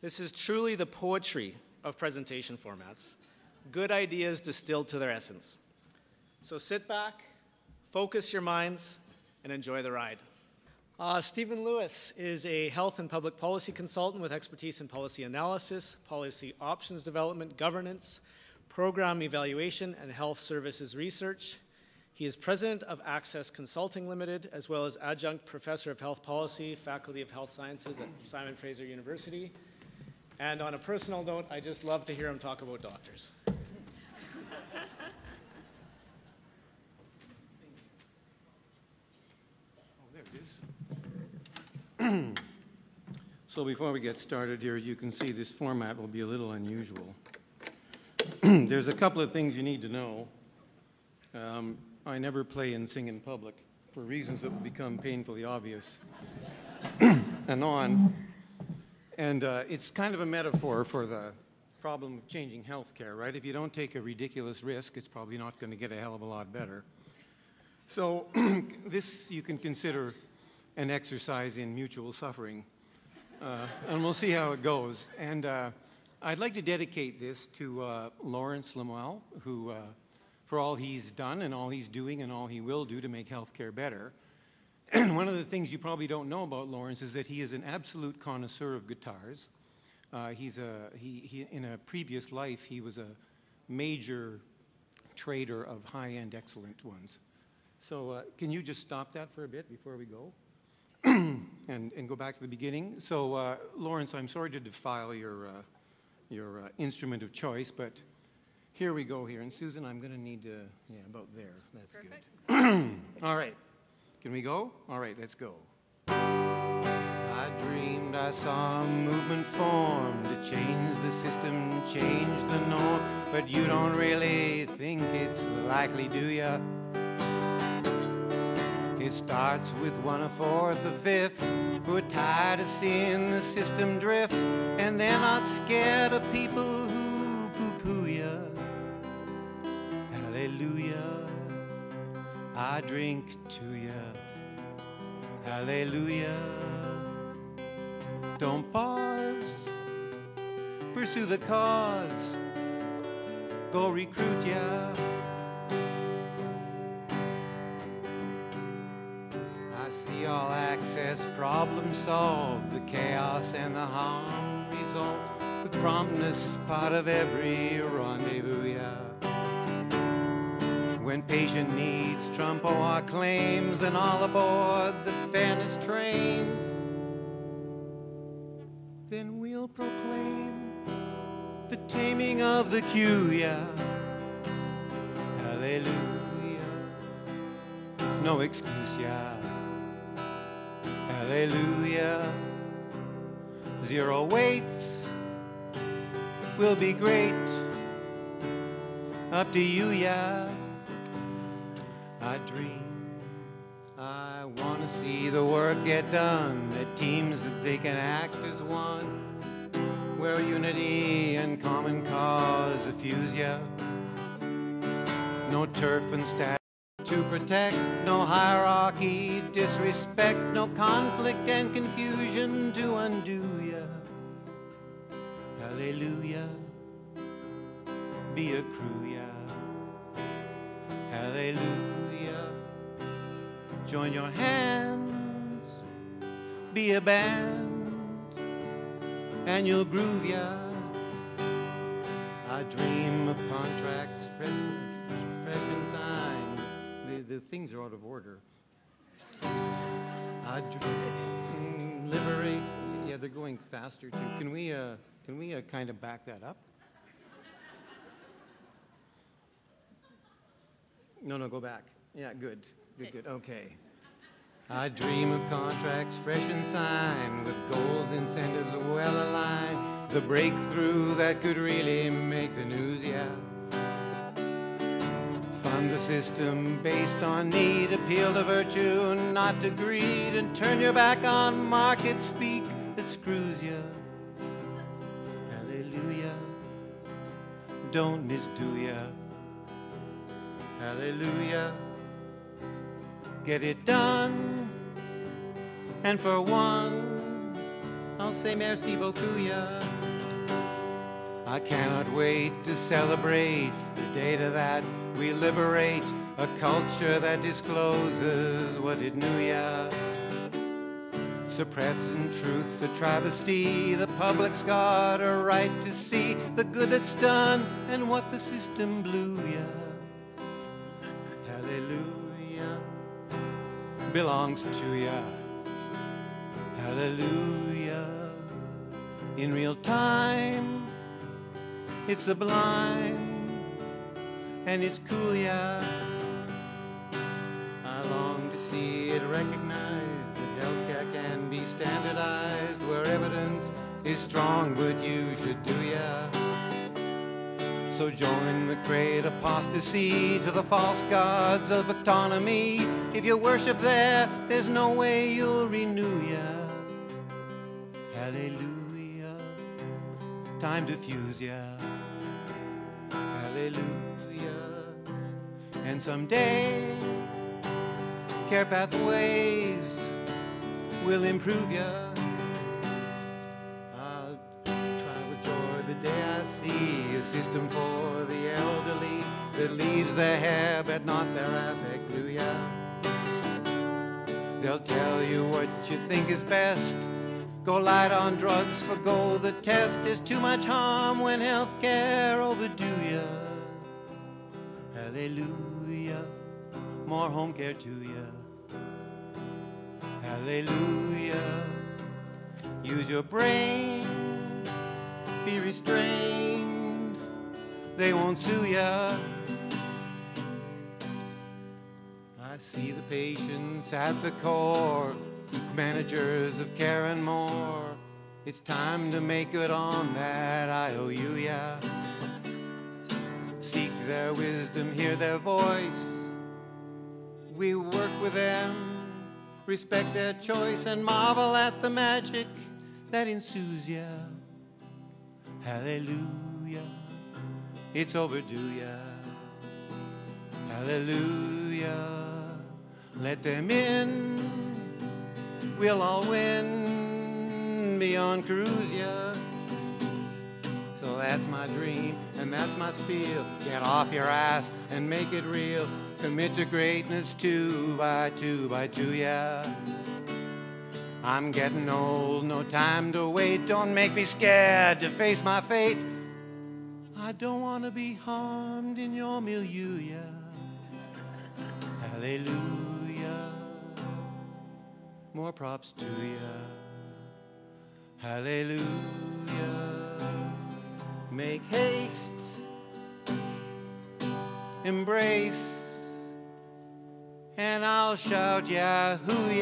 This is truly the poetry of presentation formats. Good ideas distilled to their essence. So sit back, focus your minds, and enjoy the ride. Uh, Steven Lewis is a health and public policy consultant with expertise in policy analysis, policy options development, governance, program evaluation, and health services research. He is president of Access Consulting Limited, as well as adjunct professor of health policy, faculty of health sciences at Simon Fraser University. And on a personal note, I just love to hear him talk about doctors. So before we get started here, as you can see, this format will be a little unusual. There's a couple of things you need to know. Um, I never play and sing in public for reasons that will become painfully obvious anon. And uh, it's kind of a metaphor for the problem of changing healthcare, right? If you don't take a ridiculous risk, it's probably not going to get a hell of a lot better. So this you can consider an exercise in mutual suffering. Uh, and we'll see how it goes. And uh, I'd like to dedicate this to uh, Lawrence Lemuel, who, uh, for all he's done and all he's doing and all he will do to make healthcare better. And one of the things you probably don't know about Lawrence is that he is an absolute connoisseur of guitars. Uh, he's a, he, he, in a previous life, he was a major trader of high-end excellent ones. So uh, can you just stop that for a bit before we go? and, and go back to the beginning. So, uh, Lawrence, I'm sorry to defile your, uh, your uh, instrument of choice, but here we go here. And Susan, I'm going to need to, yeah, about there. That's Perfect. good. All right. Can we go? All right, let's go. I dreamed I saw a movement form to change the system, change the norm, but you don't really think it's likely, do ya? It starts with one, a fourth, a fifth, who are tired of seeing the system drift, and they're not scared of people who poo-poo ya. Hallelujah, I drink to ya. Hallelujah, don't pause, pursue the cause, go recruit ya. I see all access problems solved, the chaos and the harm resolved with promptness, part of every rendezvous. Yeah. When patient needs trump our claims, and all aboard the fairness train, then we'll proclaim the taming of the. Yeah. Hallelujah. No excuse, yeah. Hallelujah. Zero waits will be great. Up to you, yeah. I dream. I want to see the work get done. The teams that they can act as one. Where unity and common cause effuse, ya. No turf and stat to protect, no hierarchy, disrespect, no conflict and confusion to undo ya. Hallelujah, be a crew, ya. Hallelujah, join your hands, be a band, and you'll groove, yeah. I dream of contracts fresh, fresh and signed. The, the things are out of order. I dream, liberate. Yeah, they're going faster too. Can we, uh, can we uh, kind of back that up? No, no, go back. Yeah, good, good, good. Okay. I dream of contracts fresh and signed with goals incentives well aligned. The breakthrough that could really make the news, yeah. Fund the system based on need, appeal to virtue, not to greed, and turn your back on market speak that screws you. Hallelujah. Don't misdo ya. Hallelujah. Get it done. And for one, I'll say merci beaucoup. I cannot wait to celebrate the data that we liberate a culture that discloses what it knew, yeah. Suppressing truth's a travesty. The public's got a right to see the good that's done and what the system blew, yeah. Belongs to ya. Hallelujah. In real time, it's sublime and it's cool, yeah. I long to see it recognized that healthcare can be standardized where evidence is strong, but you should do. So join the great apostasy to the false gods of autonomy. If you worship there, there's no way you'll renew ya. Hallelujah. Time to fuse ya. Hallelujah. And someday, care pathways will improve ya. System for the elderly that leaves their hair but not their affect yeah. They'll tell you what you think is best. Go light on drugs, forgo the test. There's too much harm when healthcare overdo ya. Hallelujah, more home care to ya. Hallelujah, use your brain, be restrained. They won't sue ya. I see the patients at the core, managers of care and more. It's time to make good on that IOU, yeah. Seek their wisdom, hear their voice. We work with them, respect their choice, and marvel at the magic that ensues, yeah. Hallelujah, it's overdue, yeah. Hallelujah. Let them in. We'll all win beyond cruise, yeah. So that's my dream and that's my spiel. Get off your ass and make it real. Commit to greatness two by two by two, yeah. I'm getting old, no time to wait. Don't make me scared to face my fate. I don't want to be harmed in your milieu, yeah. Hallelujah. More props to ya. Hallelujah. Make haste. Embrace. And I'll shout Yahoo!